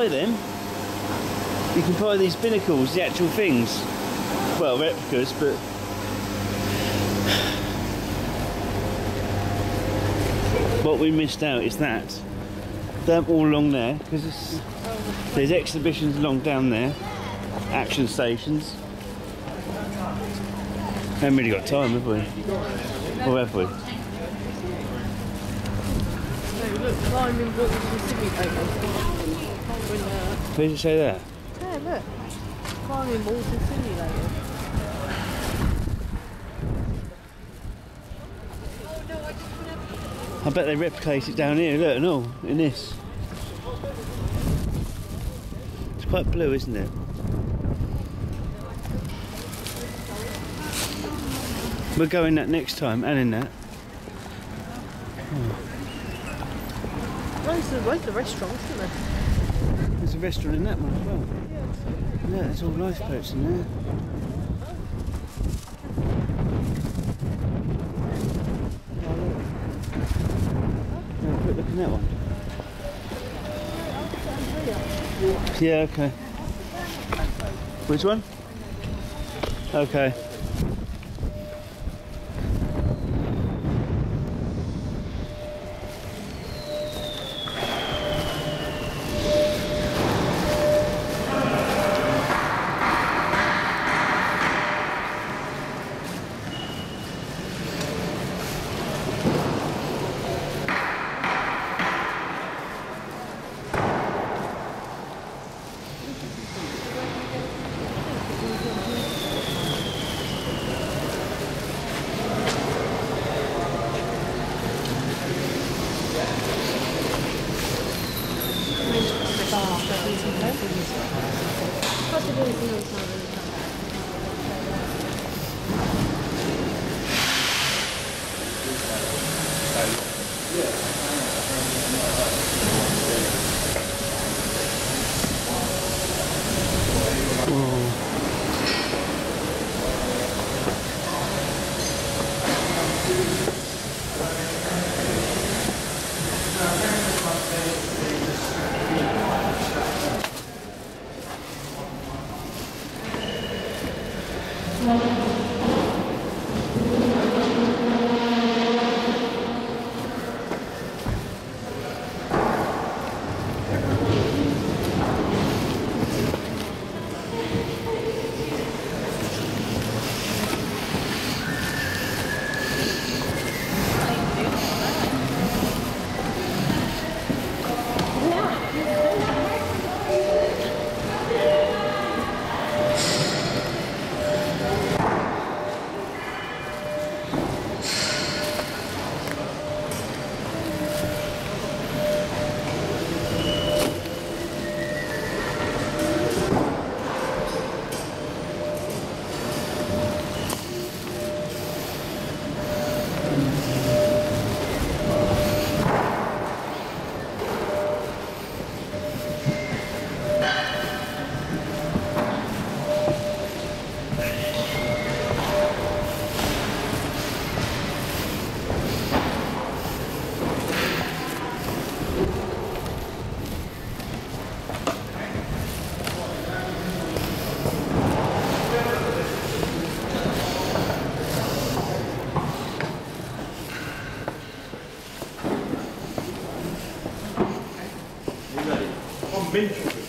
Buy them. You can buy these binnacles, the actual things. Well, replicas, but what we missed out is that. Them all along there, because there's exhibitions along down there, action stations. Haven't really got time, have we? Or have we? Climbing water uh, Where did you say there? yeah, look. Climbing walls water simulator. I bet they replicate it down here, look, and all, in this. It's quite blue, isn't it? We're going that next time, and in that. Where's the, where's the restaurant, isn't there? There's a restaurant in that one as well. Yeah, there's all lifeboats in there. A quick look in that one. Yeah, okay. Which one? Okay. possibilities on beijo.